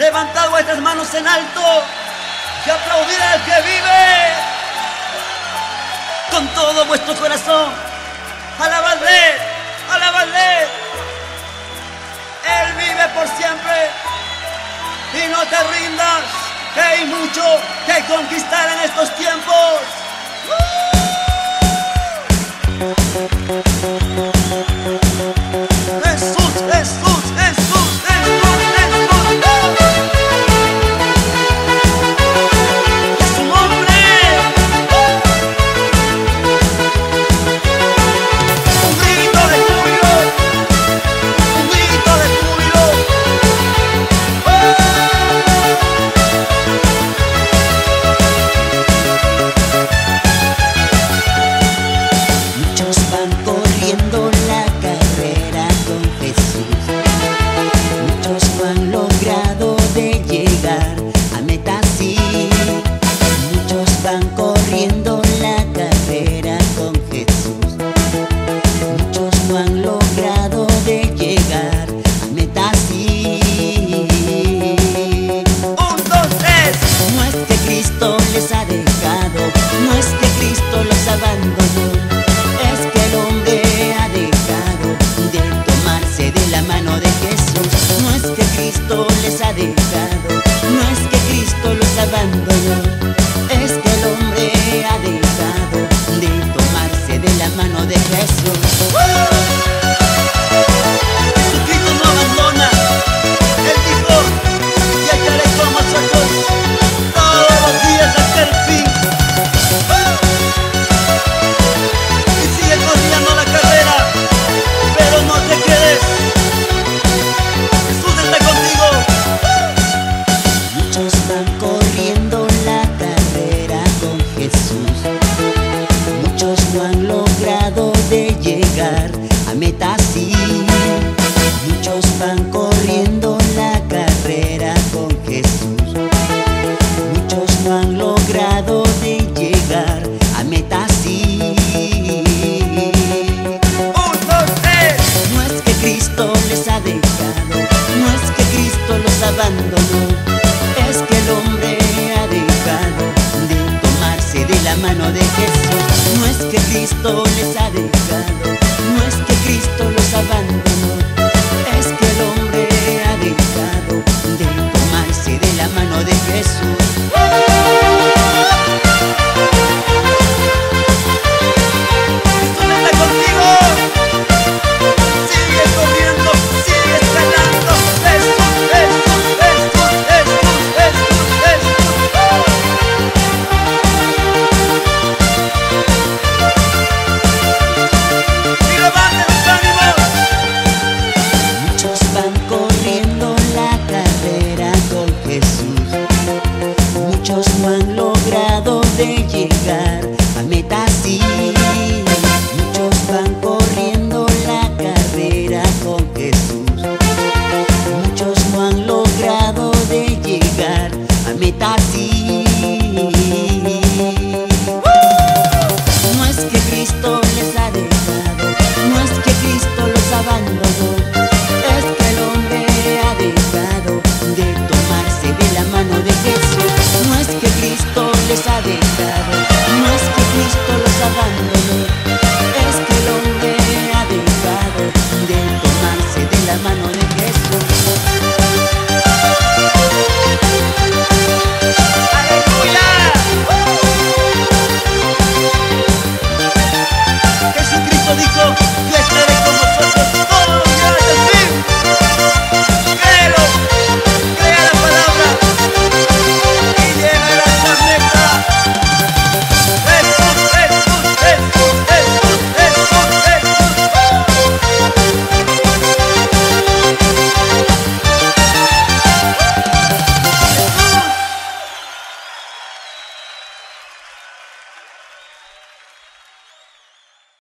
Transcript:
Levantad vuestras manos en alto y aplaudid al que vive con todo vuestro corazón. Alabadle, alabadle. Él vive por siempre y no te rindas, que hay mucho que conquistar en estos tiempos. Es corriendo.